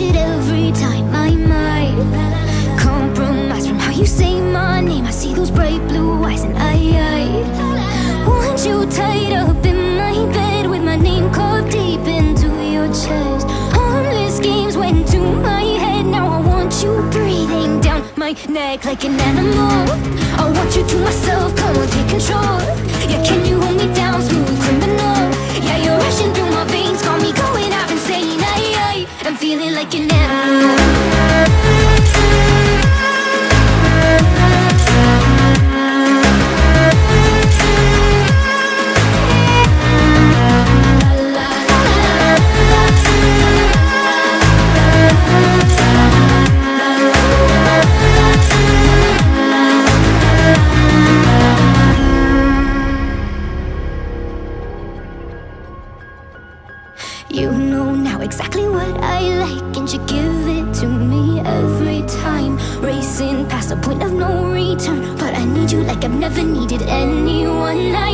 every time I might Compromise from how you say my name. I see those bright blue eyes and I, I Want you tied up in my bed With my name carved deep into your chest. Harmless games went to my head. Now I want you breathing down my neck Like an animal. I want You know now exactly what I like, and you give. you like I've never needed anyone. Like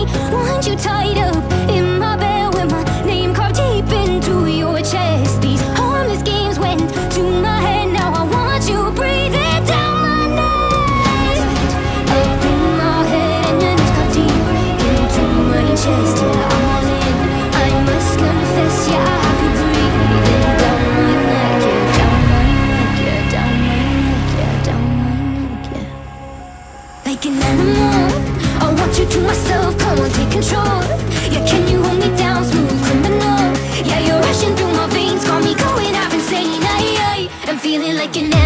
like an animal I want you to myself, come on, take control. Yeah, can you hold me down, smooth criminal. Yeah, you're rushing through my veins, call me going out insane. I, I, I'm feeling like an